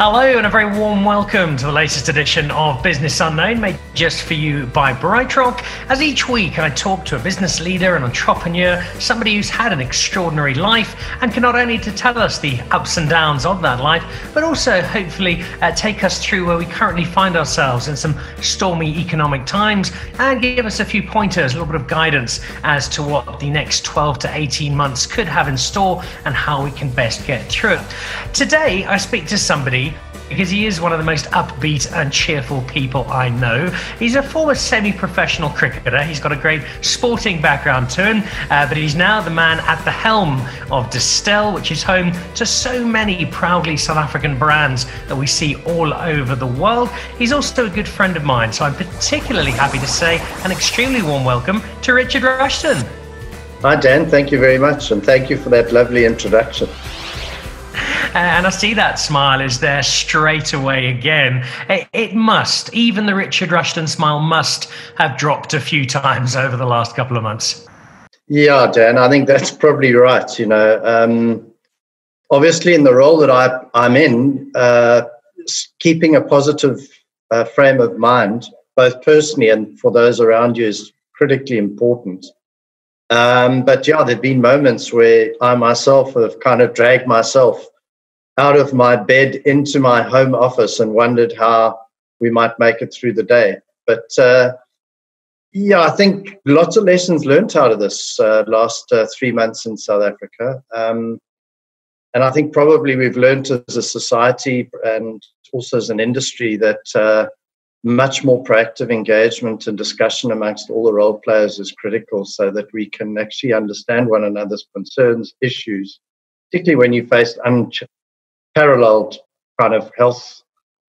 Hello, and a very warm welcome to the latest edition of Business Unknown, made just for you by BrightRock. As each week, I talk to a business leader, an entrepreneur, somebody who's had an extraordinary life and can not only to tell us the ups and downs of that life, but also hopefully uh, take us through where we currently find ourselves in some stormy economic times and give us a few pointers, a little bit of guidance as to what the next 12 to 18 months could have in store and how we can best get through it. Today, I speak to somebody because he is one of the most upbeat and cheerful people I know. He's a former semi professional cricketer. He's got a great sporting background to him, uh, but he's now the man at the helm of Distell, which is home to so many proudly South African brands that we see all over the world. He's also a good friend of mine, so I'm particularly happy to say an extremely warm welcome to Richard Rushton. Hi, Dan. Thank you very much, and thank you for that lovely introduction. And I see that smile is there straight away again. It, it, must, even the Richard Rushton smile must have dropped a few times over the last couple of months. Yeah, Dan, I think that's probably right. You know, um, obviously, in the role that I, I'm in, uh, keeping a positive uh, frame of mind, both personally and for those around you, is critically important. Um, but yeah, there have been moments where I myself have kind of dragged myself out of my bed into my home office and wondered how we might make it through the day. But uh, yeah, I think lots of lessons learned out of this uh, last uh, three months in South Africa. Um, and I think probably we've learned as a society and also as an industry that uh, much more proactive engagement and discussion amongst all the role players is critical so that we can actually understand one another's concerns, issues, particularly when you face un- paralleled kind of health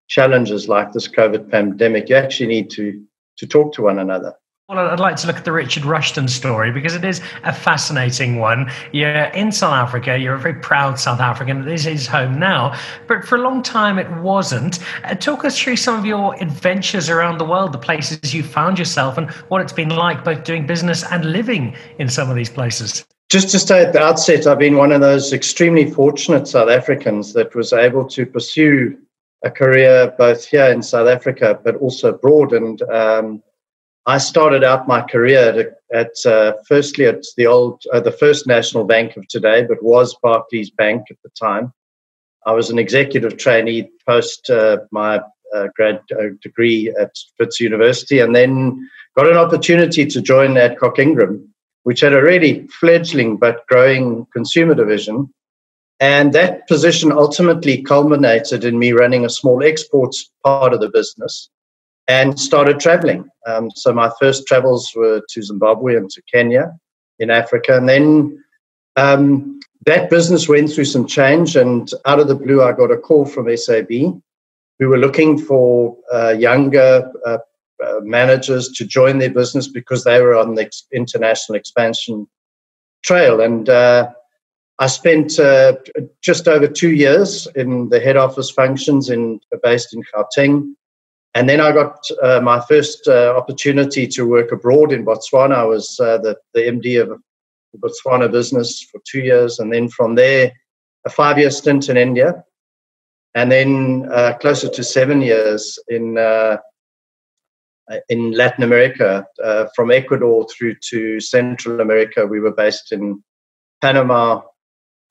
challenges like this COVID pandemic, you actually need to to talk to one another. Well, I'd like to look at the Richard Rushton story because it is a fascinating one. You're in South Africa, you're a very proud South African. This is home now, but for a long time it wasn't. Uh, talk us through some of your adventures around the world, the places you found yourself, and what it's been like both doing business and living in some of these places. Just to say at the outset, I've been one of those extremely fortunate South Africans that was able to pursue a career both here in South Africa but also abroad. And um, I started out my career at, at uh, firstly at the old, uh, the First National Bank of today, but was Barclays Bank at the time. I was an executive trainee post uh, my uh, grad uh, degree at Wits University, and then got an opportunity to join Adcock Ingram which had a really fledgling but growing consumer division. And that position ultimately culminated in me running a small exports part of the business and started traveling. Um, so my first travels were to Zimbabwe and to Kenya in Africa. And then um, that business went through some change. And out of the blue, I got a call from SAB who were looking for uh, younger uh, uh, managers to join their business because they were on the international expansion trail. And uh, I spent uh, just over two years in the head office functions in based in Gauteng. And then I got uh, my first uh, opportunity to work abroad in Botswana. I was the, the MD of Botswana business for two years. And then from there, a five year stint in India. And then closer to seven years in in Latin America, uh, from Ecuador through to Central America. We were based in Panama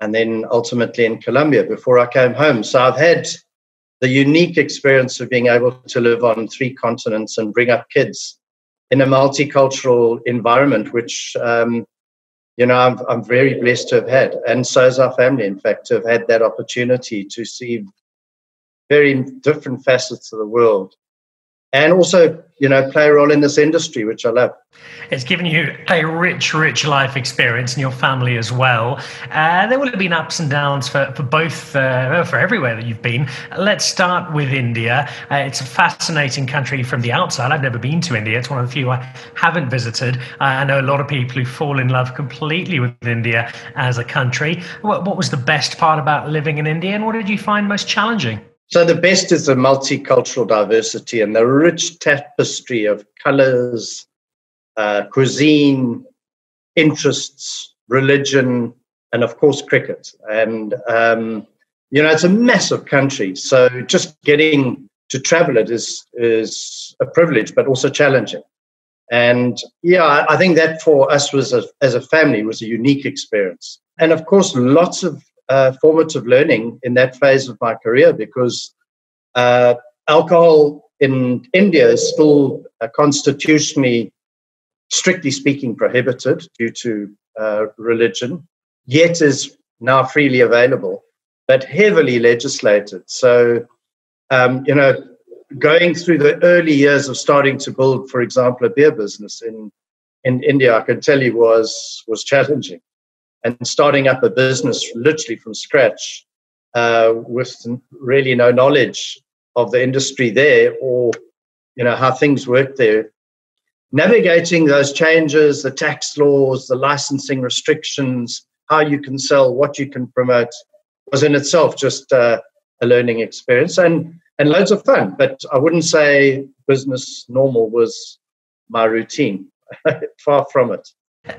and then ultimately in Colombia before I came home. So I've had the unique experience of being able to live on three continents and bring up kids in a multicultural environment, which um, you know I'm, I'm very blessed to have had, and so is our family. In fact, to have had that opportunity to see very different facets of the world and also you know play a role in this industry which i love. It's given you a rich rich life experience in your family as well. Uh, there will have been ups and downs for, for both uh, for everywhere that you've been. Let's start with india. Uh, it's a fascinating country from the outside. I've never been to india. It's one of the few i haven't visited. I know a lot of people who fall in love completely with india as a country. What, what was the best part about living in india and what did you find most challenging so the best is the multicultural diversity and the rich tapestry of colors, uh, cuisine, interests, religion, and of course cricket. And um, you know, it's a massive country. So just getting to travel it is is a privilege, but also challenging. And yeah, I think that for us was a, as a family was a unique experience. And of course, lots of uh, formative learning in that phase of my career because uh, alcohol in India is still uh, constitutionally, strictly speaking, prohibited due to uh, religion, yet is now freely available, but heavily legislated. So, um, you know, going through the early years of starting to build, for example, a beer business in in India, I can tell you was was challenging, and starting up a business literally from scratch uh, with really no knowledge of the industry there or you know how things work there. Navigating those changes, the tax laws, the licensing restrictions, how you can sell, what you can promote, was in itself just uh, a learning experience. And and loads of fun. But I wouldn't say business normal was my routine. Far from it.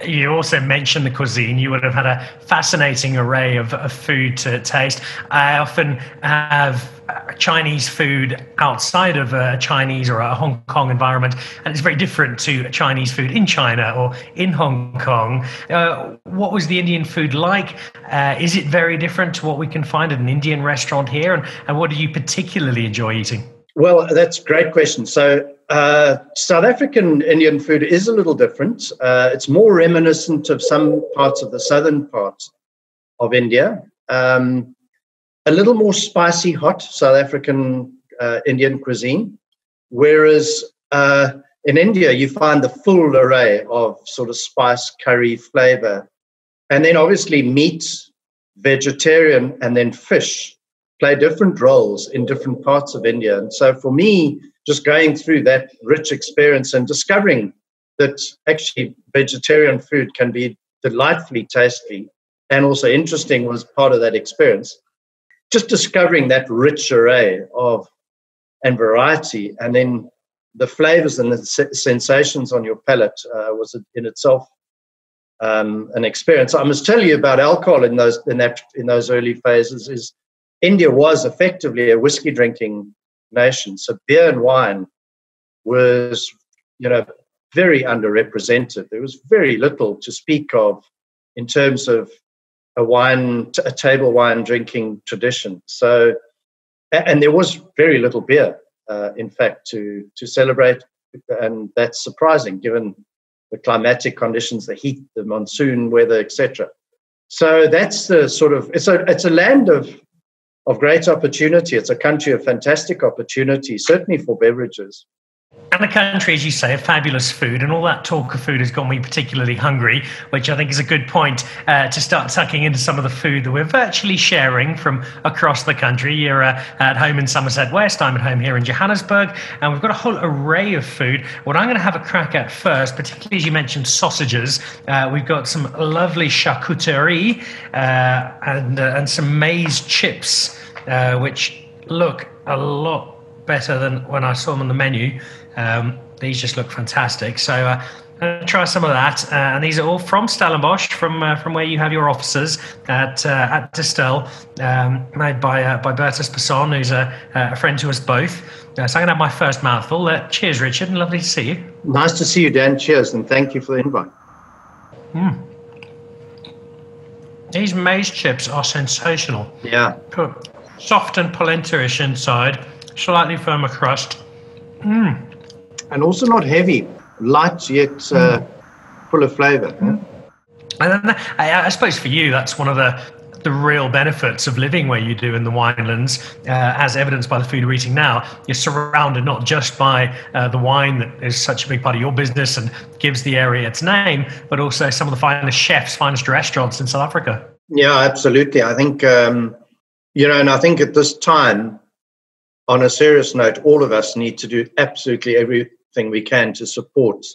You also mentioned the cuisine. You would have had a fascinating array of, of food to taste. I often have Chinese food outside of a Chinese or a Hong Kong environment, and it's very different to Chinese food in China or in Hong Kong. Uh, what was the Indian food like? Uh, is it very different to what we can find at an Indian restaurant here? And, and what do you particularly enjoy eating? Well, that's a great question. So, uh, South African Indian food is a little different. Uh, it's more reminiscent of some parts of the southern part of India. Um, a little more spicy, hot South African uh, Indian cuisine, whereas uh, in India you find the full array of sort of spice, curry, flavor, and then obviously meat, vegetarian, and then fish play different roles in different parts of India. And so for me, just going through that rich experience and discovering that actually vegetarian food can be delightfully tasty and also interesting was part of that experience. Just discovering that rich array of and variety, and then the flavors and the sensations on your palate uh, was in itself um, an experience. I must tell you about alcohol in those in that in those early phases is India was effectively a whiskey drinking nation. So beer and wine was, you know, very underrepresented. There was very little to speak of in terms of a wine, a table wine drinking tradition. So, and there was very little beer, uh, in fact, to to celebrate, and that's surprising given the climatic conditions, the heat, the monsoon weather, etc. So that's the sort of it's a it's a land of of great opportunity. It's a country of fantastic opportunity, certainly for beverages. And the country, as you say, fabulous food, and all that talk of food has got me particularly hungry, which I think is a good point uh, to start tucking into some of the food that we're virtually sharing from across the country. You're uh, at home in Somerset West, I'm at home here in Johannesburg, and we've got a whole array of food. What I'm going to have a crack at first, particularly as you mentioned sausages, uh, we've got some lovely charcuterie uh, and, uh, and some maize chips, uh, which look a lot better than when I saw them on the menu. Um, these just look fantastic. So uh, I'm going to try some of that. Uh, and these are all from Stellenbosch, from uh, from where you have your offices at uh, at Distell, um, made by uh, by Bertus Basson, who's a, a, friend to us both. Uh, so I'm going to have my first mouthful. cheers, Richard, and lovely to see you. Nice to see you, Dan. Cheers, and thank you for the invite. Mm. These maize chips are sensational. Yeah. Soft and polenta-ish inside slightly firmer crust. Mm. And also not heavy, light yet uh, mm. full of flavor. Mm. And then I, I, suppose for you, that's one of the the real benefits of living where you do in the winelands, uh, as evidenced by the food we're eating now. You're surrounded not just by uh, the wine that is such a big part of your business and gives the area its name, but also some of the finest chefs, finest restaurants in South Africa. Yeah, absolutely. I think, um, you know, and I think at this time, on a serious note, all of us need to do absolutely everything we can to support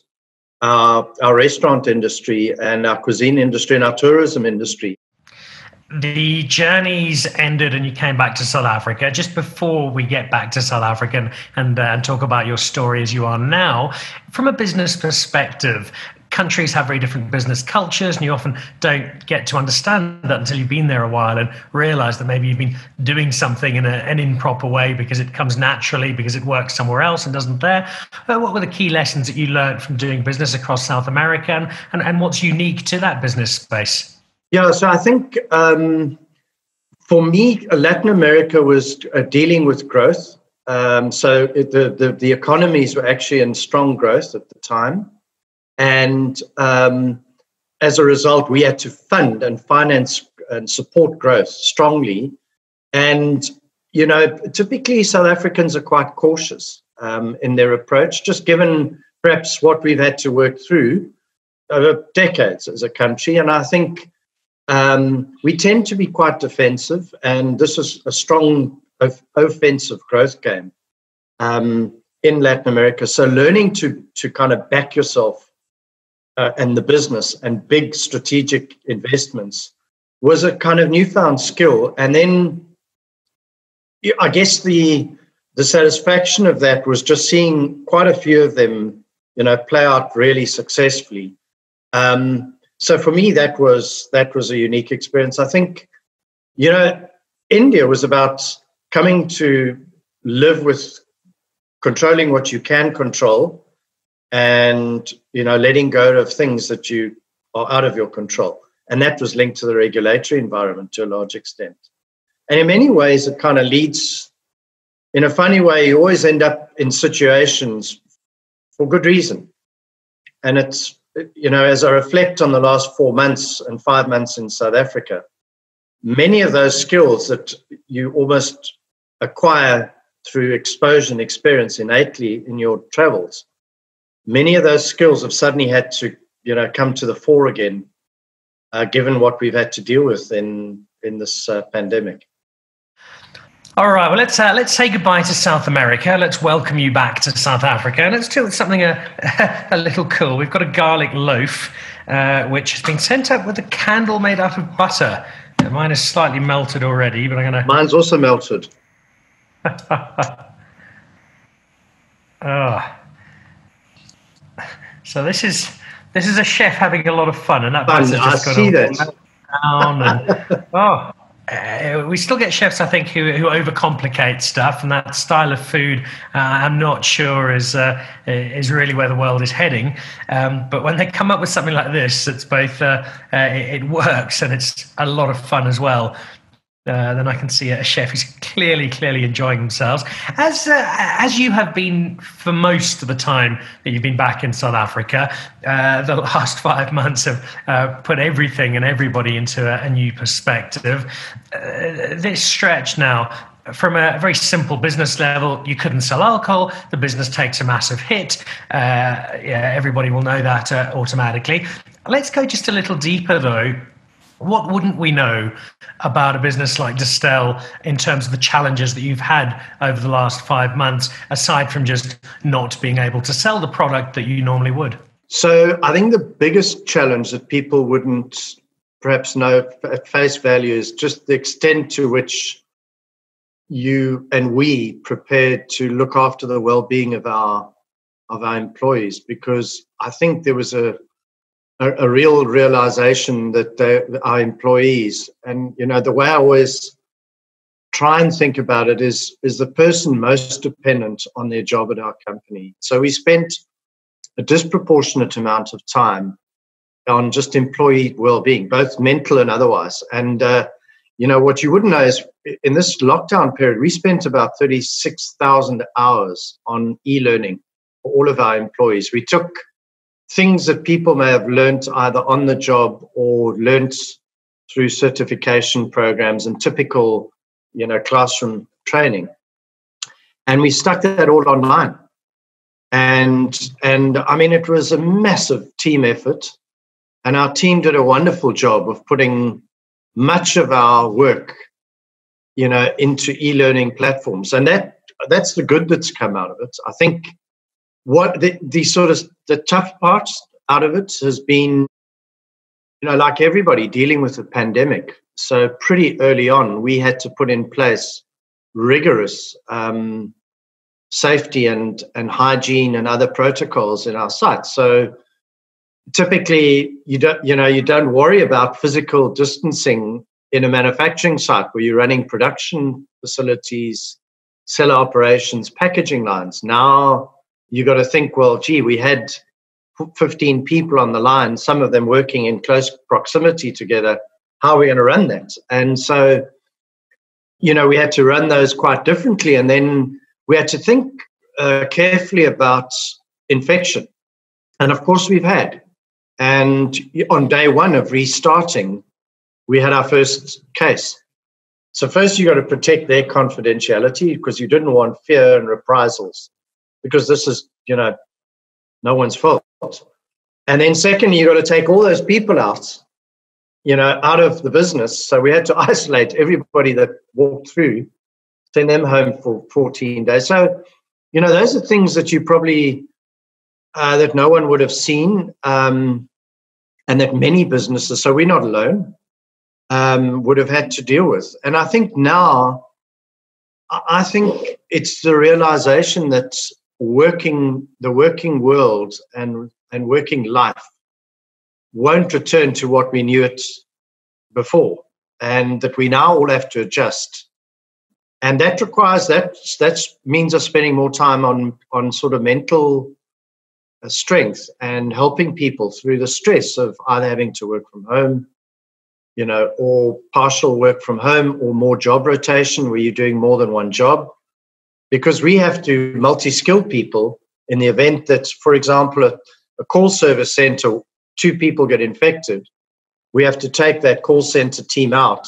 our, our restaurant industry and our cuisine industry and our tourism industry. The journeys ended and you came back to South Africa. Just before we get back to South Africa and, and, uh, and talk about your story as you are now, from a business perspective, countries have very different business cultures, and you often don't get to understand that until you've been there a while and realize that maybe you've been doing something in a, an improper way because it comes naturally, because it works somewhere else and doesn't there. Uh, what were the key lessons that you learned from doing business across South America, and, and, and what's unique to that business space? Yeah, so I think um, for me, Latin America was uh, dealing with growth. Um, so it, the, the, the economies were actually in strong growth at the time, and um, as a result, we had to fund and finance and support growth strongly. And you know, typically South Africans are quite cautious um, in their approach, just given perhaps what we've had to work through over decades as a country. And I think um, we tend to be quite defensive, and this is a strong offensive growth game um, in Latin America. So learning to to kind of back yourself uh, and the business and big strategic investments was a kind of newfound skill. And then I guess the the satisfaction of that was just seeing quite a few of them, you know, play out really successfully. Um, so for me, that was that was a unique experience. I think, you know, India was about coming to live with controlling what you can control, and you know, letting go of things that you are out of your control, and that was linked to the regulatory environment to a large extent. And in many ways, it kind of leads. In a funny way, you always end up in situations for good reason, and it's you know, as I reflect on the last four months and five months in South Africa, many of those skills that you almost acquire through exposure and experience innately in your travels, many of those skills have suddenly had to, you know, come to the fore again, uh, given what we've had to deal with in in this uh, pandemic. All right. Well, let's uh, let's say goodbye to South America. Let's welcome you back to South Africa. And let's do something a, a little cool. We've got a garlic loaf, uh, which has been sent up with a candle made out of butter. Uh, mine is slightly melted already, but I'm going to. Mine's also melted. oh. So this is this is a chef having a lot of fun, and that just I see that. Down and, oh, uh, we still get chefs, I think, who, who overcomplicate stuff, and that style of food, uh, I'm not sure is uh, is really where the world is heading. Um, but when they come up with something like this, it's both uh, uh, it, it, works and it's a lot of fun as well. Uh, then I can see a chef who's clearly, clearly enjoying themselves, as uh, as you have been for most of the time that you've been back in South Africa. Uh, the last five months have uh, put everything and everybody into a, a new perspective. Uh, this stretch now, from a very simple business level, you couldn't sell alcohol. The business takes a massive hit. Uh, yeah, everybody will know that uh, automatically. Let's go just a little deeper, though, what wouldn't we know about a business like Distell in terms of the challenges that you've had over the last five months, aside from just not being able to sell the product that you normally would? So, I think the biggest challenge that people wouldn't perhaps know at face value is just the extent to which you and we prepared to look after the well-being of our of our employees because I think there was a a, a real realization that they, our employees, and you know, the way I always try and think about it is is the person most dependent on their job at our company. So we spent a disproportionate amount of time on just employee well-being, both mental and otherwise. And uh, you know what you wouldn't know is in this lockdown period, we spent about thirty-six thousand hours on e-learning for all of our employees. We took things that people may have learnt either on the job or learnt through certification programs and typical, you know, classroom training. And we stuck that all online. And and I mean it was a massive team effort. And our team did a wonderful job of putting much of our work, you know, into e-learning platforms. And that that's the good that's come out of it. I think what the, the sort of the tough parts out of it has been you know like everybody dealing with a pandemic. So pretty early on we had to put in place rigorous um, safety and and hygiene and other protocols in our sites. So typically you don't you know you don't worry about physical distancing in a manufacturing site where you're running production facilities cellar operations packaging lines. Now you got to think well gee we had 15 people on the line some of them working in close proximity together. How are we going to run that? And so you know we had to run those quite differently and then we had to think uh, carefully about infection. And of course we've had. And on day one of restarting, we had our first case. So first you've got to protect their confidentiality because you didn't want fear and reprisals because this is, you know, no one's fault. And then second, you've got to take all those people out, you know, out of the business. So we had to isolate everybody that walked through, send them home for 14 days. So, you know, those are things that you probably uh, that no one would have seen. Um, and that many businesses, so we're not alone, um, would have had to deal with. And I think now, I think it's the realization that working the working world and and working life won't return to what we knew it before, and that we now all have to adjust. And that requires that that means us spending more time on on sort of mental uh, strength and helping people through the stress of either having to work from home, you know, or partial work from home or more job rotation where you're doing more than one job. Because we have to multi skill people in the event that, for example, a, a call service center, two people get infected, we have to take that call center team out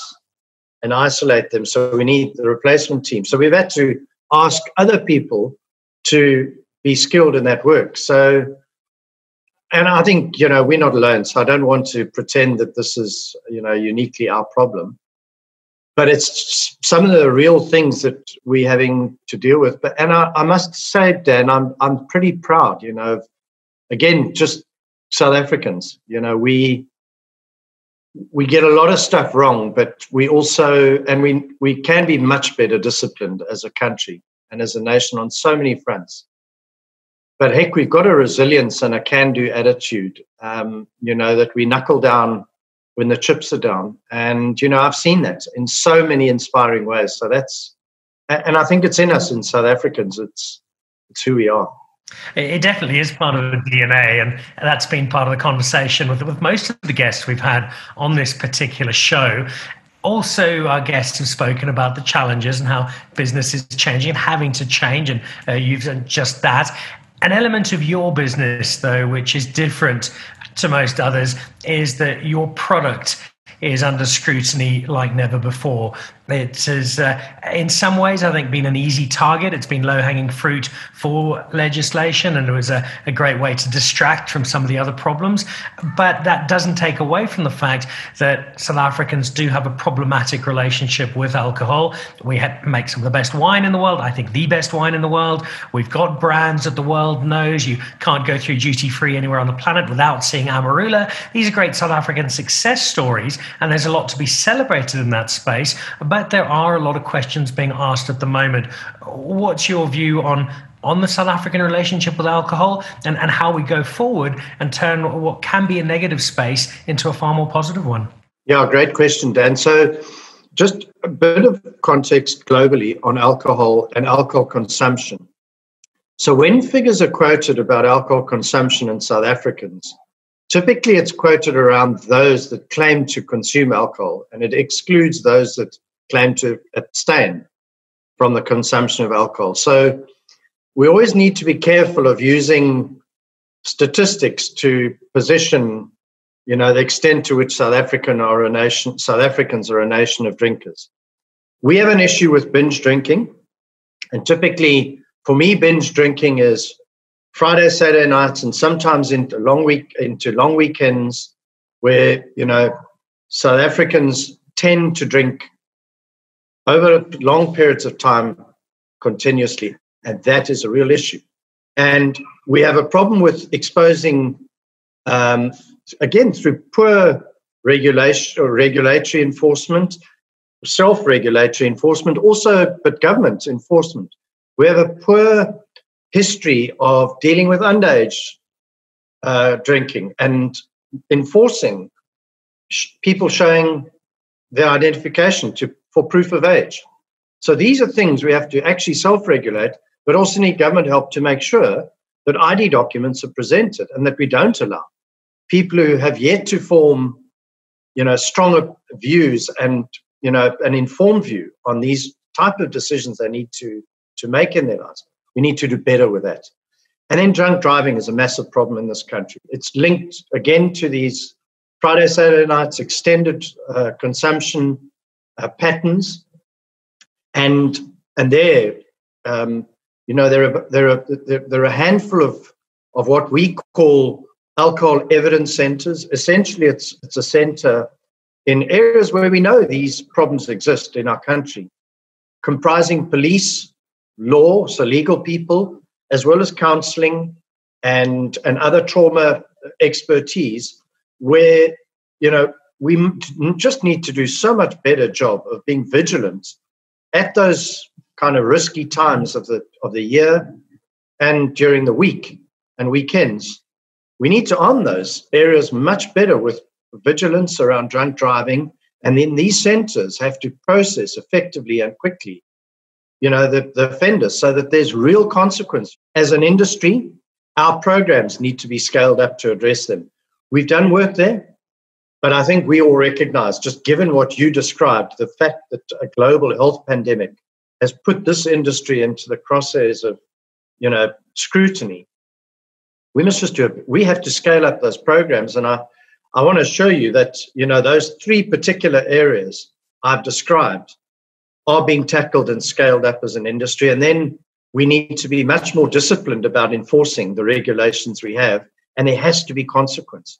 and isolate them. So we need the replacement team. So we've had to ask other people to be skilled in that work. So, and I think you know we're not alone. So I don't want to pretend that this is you know uniquely our problem, but it's some of the real things that we're having to deal with. But and I, I must say, Dan, I'm I'm pretty proud. You know, again, just South Africans. You know, we we get a lot of stuff wrong, but we also and we we can be much better disciplined as a country and as a nation on so many fronts but heck, we've got a resilience and a can-do attitude. Um, you know that we knuckle down when the chips are down, and you know I've seen that in so many inspiring ways. So that's, and I think it's in us in South Africans. It's it's who we are. It definitely is part of the DNA, and that's been part of the conversation with, with most of the guests we've had on this particular show. Also, our guests have spoken about the challenges and how business is changing and having to change, and uh, you've done just that. An element of your business, though, which is different to most others, is that your product is under scrutiny like never before. It uh, in some ways, I think, been an easy target. It's been low hanging fruit for legislation, and it was a, a, great way to distract from some of the other problems. But that doesn't take away from the fact that South Africans do have a problematic relationship with alcohol. We have, make some of the best wine in the world, I think the best wine in the world. We've got brands that the world knows. You can't go through duty free anywhere on the planet without seeing Amarula. These are great South African success stories, and there's a lot to be celebrated in that space. But there are a lot of questions being asked at the moment. What's your view on on the South African relationship with alcohol and, and how we go forward and turn what can be a negative space into a far more positive one? Yeah, great question, Dan. So, just a bit of context globally on alcohol and alcohol consumption. So, when figures are quoted about alcohol consumption in South Africans, typically it's quoted around those that claim to consume alcohol, and it excludes those that claim to abstain from the consumption of alcohol. So we always need to be careful of using statistics to position, you know, the extent to which South African are a nation, South Africans are a nation of drinkers. We have an issue with binge drinking, and typically, for me, binge drinking is Friday, Saturday nights, and sometimes into long week into long weekends, where you know South Africans tend to drink over long periods of time continuously. And that is a real issue. And we have a problem with exposing, um, again, through poor regulation or regulatory enforcement, self regulatory enforcement, also, but government enforcement. We have a poor history of dealing with underage uh, drinking and enforcing sh- people showing their identification to for proof of age. So these are things we have to actually self-regulate, but also need government help to make sure that ID documents are presented and that we don't allow people who have yet to form, you know, stronger views and you know an informed view on these type of decisions they need to to make in their lives. We need to do better with that. And then drunk driving is a massive problem in this country. It's linked again to these Friday, Saturday nights, extended uh, consumption uh, patterns, and and there, um, you know, there are there are there, are a handful of of what we call alcohol evidence centers. Essentially, it's it's a center in areas where we know these problems exist in our country, comprising police, law, so legal people, as well as counseling and, and other trauma expertise, where, you know, we just need to do so much better job of being vigilant at those kind of risky times of the of the year and during the week and weekends. We need to arm those areas much better with vigilance around drunk driving, and then these centers have to process effectively and quickly, you know, the, the offenders so that there's real consequence. As an industry, our programs need to be scaled up to address them. We've done work there, but I think we all recognize, just given what you described, the fact that a global health pandemic has put this industry into the crosshairs of, you know, scrutiny. We must just do it. We have to scale up those programs. And I, I want to show you that, you know, those three particular areas I've described are being tackled and scaled up as an industry. And then we need to be much more disciplined about enforcing the regulations we have. And there has to be consequence.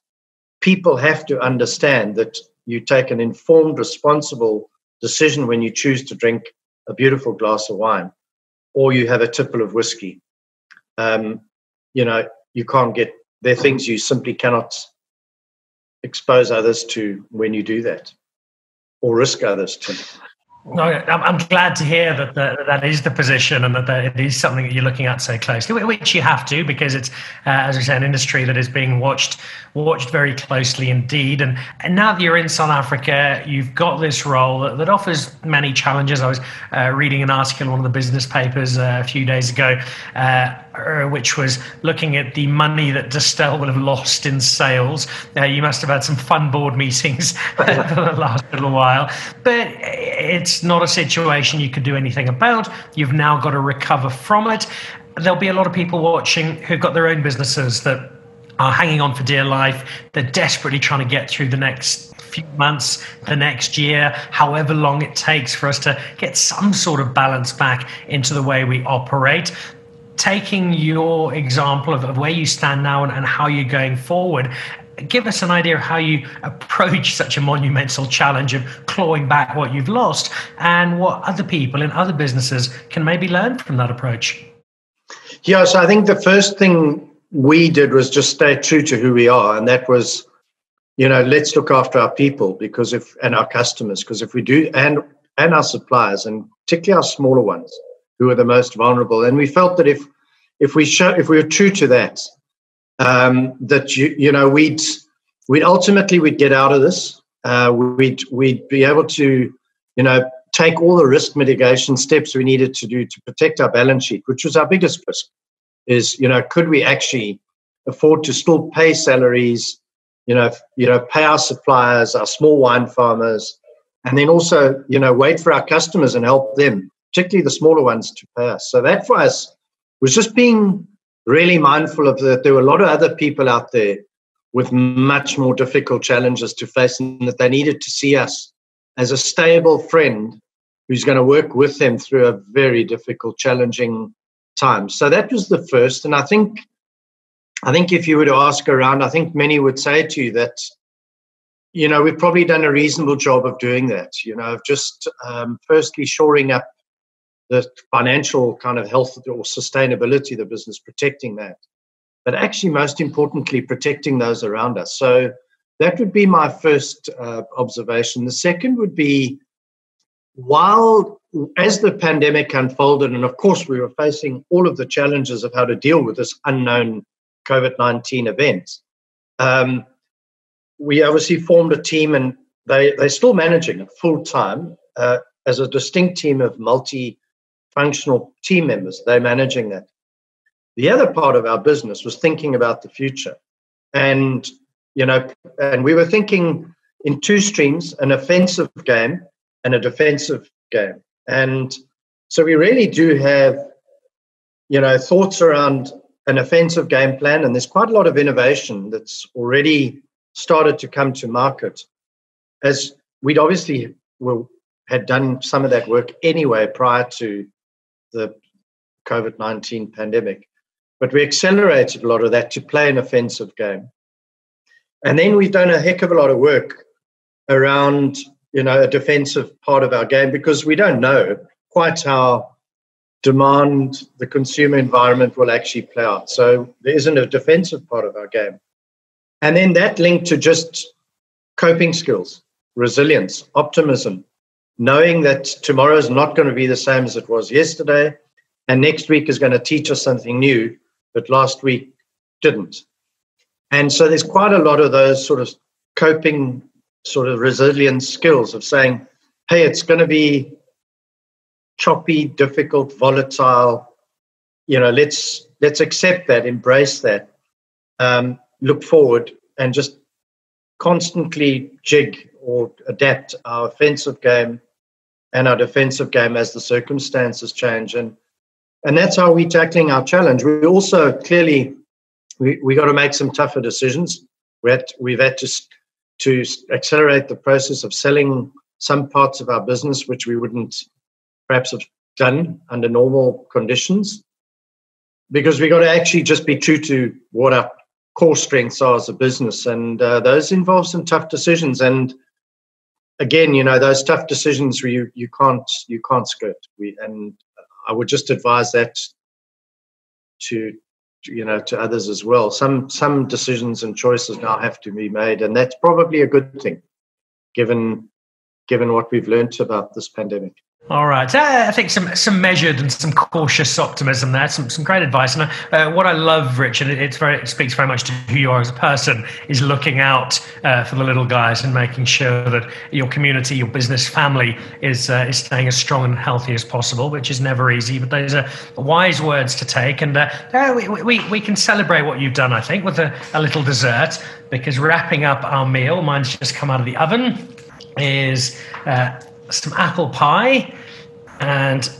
People have to understand that you take an informed, responsible decision when you choose to drink a beautiful glass of wine or you have a tipple of whiskey. Um, you know, you can't get, there are things you simply cannot expose others to when you do that or risk others to. No, I'm glad to hear that the, that is the position and that it is something that you're looking at so closely, which you have to because it's, uh, as I say, an industry that is being watched watched very closely indeed. And, and now that you're in South Africa, you've got this role that, that offers many challenges. I was uh, reading an article in one of the business papers uh, a few days ago, uh, which was looking at the money that Distell would have lost in sales. Uh, you must have had some fun board meetings for the last little while, but it's not a situation you could do anything about. You've now got to recover from it. There'll be a lot of people watching who've got their own businesses that are hanging on for dear life. They're desperately trying to get through the next few months, the next year, however long it takes for us to get some sort of balance back into the way we operate. Taking your example of, of where you stand now and, and how you're going forward, give us an idea of how you approach such a monumental challenge of clawing back what you've lost and what other people in other businesses can maybe learn from that approach. Yeah, so I think the first thing we did was just stay true to who we are, and that was, you know, let's look after our people because if and our customers because if we do and and our suppliers and particularly our smaller ones who are the most vulnerable, and we felt that if if we show if we were true to that, um, that you you know we'd we'd ultimately we'd get out of this. Uh, we'd we'd be able to you know take all the risk mitigation steps we needed to do to protect our balance sheet, which was our biggest risk is you know could we actually afford to still pay salaries you know you know pay our suppliers our small wine farmers and then also you know wait for our customers and help them particularly the smaller ones to pay us so that for us was just being really mindful of that there were a lot of other people out there with much more difficult challenges to face and that they needed to see us as a stable friend who's going to work with them through a very difficult challenging time. So that was the first. And I think I think if you were to ask around, I think many would say to you that, you know, we've probably done a reasonable job of doing that, you know, of just um, firstly shoring up the financial kind of health or sustainability of the business, protecting that. But actually, most importantly, protecting those around us. So that would be my first uh, observation. The second would be while as the pandemic unfolded, and of course we were facing all of the challenges of how to deal with this unknown COVID 19 event. Um, we obviously formed a team and they, they're still managing it full time uh, as a distinct team of multi functional team members. They're managing that. The other part of our business was thinking about the future. And, you know, and we were thinking in two streams an offensive game and a defensive game. And so we really do have, you know, thoughts around an offensive game plan. And there's quite a lot of innovation that's already started to come to market. As we'd obviously had done some of that work anyway prior to the COVID 19 pandemic. But we accelerated a lot of that to play an offensive game. And then we've done a heck of a lot of work around, you know, a defensive part of our game because we don't know quite how demand, the consumer environment will actually play out. So there isn't a defensive part of our game. And then that linked to just coping skills, resilience, optimism, knowing that tomorrow is not going to be the same as it was yesterday, and next week is going to teach us something new that last week didn't. And so there's quite a lot of those sort of coping, sort of resilience skills of saying, hey, it's going to be choppy, difficult, volatile. You know, let's let's accept that, embrace that, um, look forward, and just constantly jig or adapt our offensive game and our defensive game as the circumstances change. And and that's how we're tackling our challenge. We also clearly we, we got to make some tougher decisions. We had, we've had to to accelerate the process of selling some parts of our business which we wouldn't perhaps have done under normal conditions because we got to actually just be true to what our core strengths are as a business and uh, those involve some tough decisions and again, you know, those tough decisions where you, you can't you can't skirt. We and I would just advise that to you know to others as well. Some some decisions and choices now have to be made, and that's probably a good thing, given given what we've learned about this pandemic. All right, uh, I think some some measured and some cautious optimism there. Some some great advice, and uh, what I love, Richard, it, it's very it speaks very much to who you are as a person. Is looking out uh, for the little guys and making sure that your community, your business, family is uh, is staying as strong and healthy as possible, which is never easy. But those are wise words to take, and uh, we, we we can celebrate what you've done. I think with a, a little dessert because wrapping up our meal, mine's just come out of the oven, is uh, some apple pie, and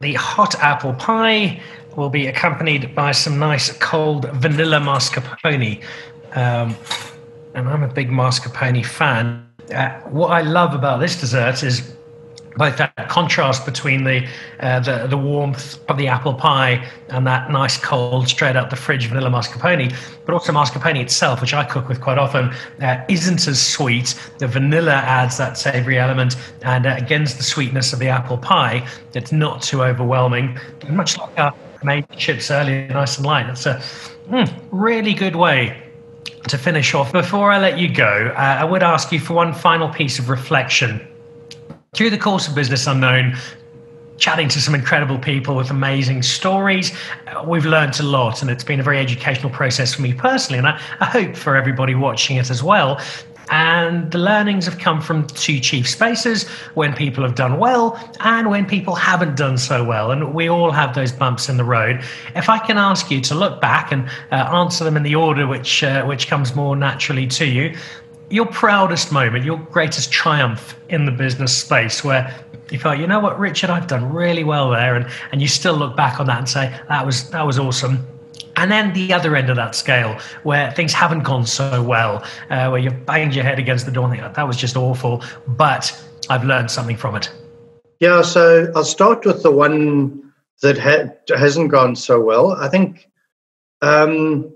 the hot apple pie will be accompanied by some nice cold vanilla mascarpone. Um, and I'm a big mascarpone fan. Uh, what I love about this dessert is both that contrast between the, uh, the the warmth of the apple pie and that nice cold straight out the fridge vanilla mascarpone, but also mascarpone itself, which I cook with quite often, uh, isn't as sweet. The vanilla adds that savoury element and uh, against the sweetness of the apple pie, it's not too overwhelming. Much like I made chips earlier, nice and light. It's a mm, really good way to finish off. Before I let you go, uh, I would ask you for one final piece of reflection through the course of Business Unknown, chatting to some incredible people with amazing stories. Uh, we've learned a lot, and it's been a very educational process for me personally, and I, I, hope for everybody watching it as well. And the learnings have come from two chief spaces when people have done well and when people haven't done so well. And we all have those bumps in the road. If I can ask you to look back and uh, answer them in the order which, uh, which comes more naturally to you, your proudest moment, your greatest triumph in the business space where you felt, you know what, Richard, I've done really well there, and, and you still look back on that and say, that was that was awesome. And then the other end of that scale, where things haven't gone so well, uh, where you've banged your head against the door and think, that was just awful, but I've learned something from it. Yeah, so I'll start with the one that ha- hasn't gone so well. I think um,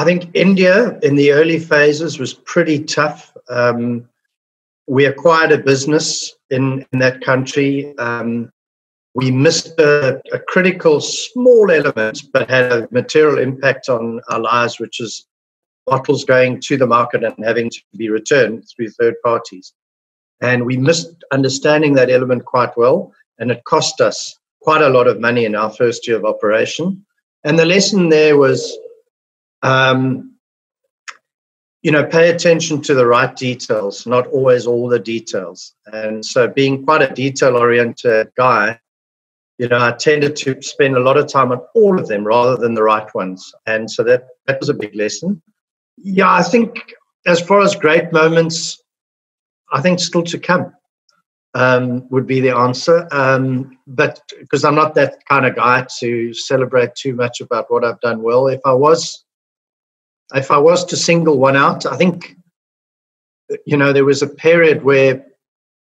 I think India in the early phases was pretty tough. Um, we acquired a business in, in that country. Um, we missed a, a, critical small element, but had a material impact on our lives, which is bottles going to the market and having to be returned through third parties. And we missed understanding that element quite well, and it cost us quite a lot of money in our first year of operation. And the lesson there was um, you know, pay attention to the right details, not always all the details. And so, being quite a detail oriented guy, you know, I tended to spend a lot of time on all of them rather than the right ones. And so that that was a big lesson. Yeah, I think as far as great moments, I think still to come um, would be the answer. Um, but because I'm not that kind of guy to celebrate too much about what I've done well. If I was, if I was to single one out, I think, you know, there was a period where,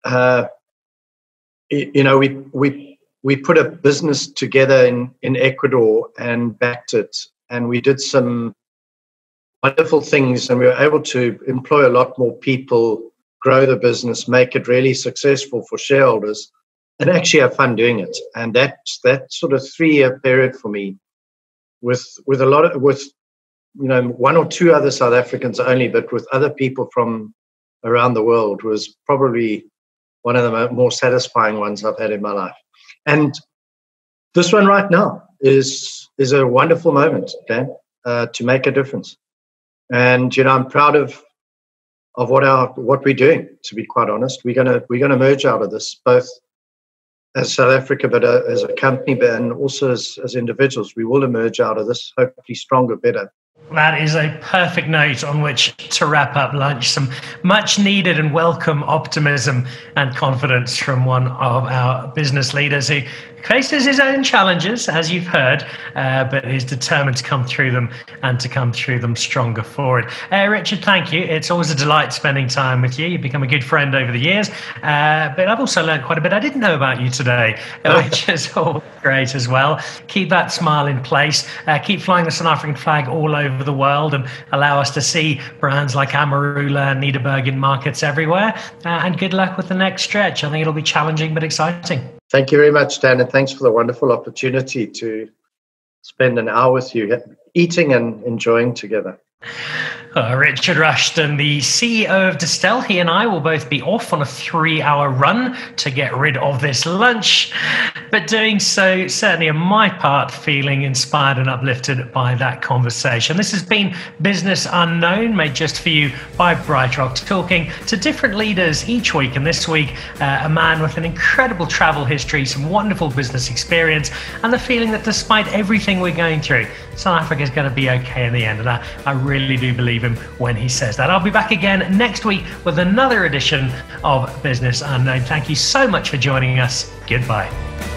uh, you know, we we we put a business together in in Ecuador and backed it, and we did some wonderful things, and we were able to employ a lot more people grow the business, make it really successful for shareholders, and actually have fun doing it. And that that sort of three year period for me, with with a lot of with you know one or two other South Africans only, but with other people from around the world, was probably one of the more satisfying ones I've had in my life. And this one right now is is a wonderful moment, Dan, uh, to make a difference. And you know, I'm proud of of what our what we're doing. To be quite honest, we're gonna we're gonna merge out of this both as South Africa, but uh, as a company, but and also as, as individuals, we will emerge out of this hopefully stronger, better. That is a perfect note on which to wrap up lunch. Some much needed and welcome optimism and confidence from one of our business leaders who faces his own challenges, as you've heard, uh, but is determined to come through them and to come through them stronger for it. Uh, Richard, thank you. It's always a delight spending time with you. You've become a good friend over the years, uh, but I've also learned quite a bit I didn't know about you today, which is all great as well. Keep that smile in place. Uh, keep flying the South African flag all over the world and allow us to see brands like Amarula and Nederburg in markets everywhere. Uh, and good luck with the next stretch. I think it'll be challenging but exciting. Thank you very much, Dan, and thanks for the wonderful opportunity to spend an hour with you eating and enjoying together. Uh, Richard Rushton, the CEO of Distell, he and I will both be off on a three hour run to get rid of this lunch. But doing so, certainly on my part, feeling inspired and uplifted by that conversation. This has been Business Unknown, made just for you by BrightRock, talking to different leaders each week. And this week, uh, a man with an incredible travel history, some wonderful business experience, and the feeling that despite everything we're going through, South Africa is going to be okay in the end. And I, I really do believe him when he says that. I'll be back again next week with another edition of Business Unknown. Thank you so much for joining us. Goodbye.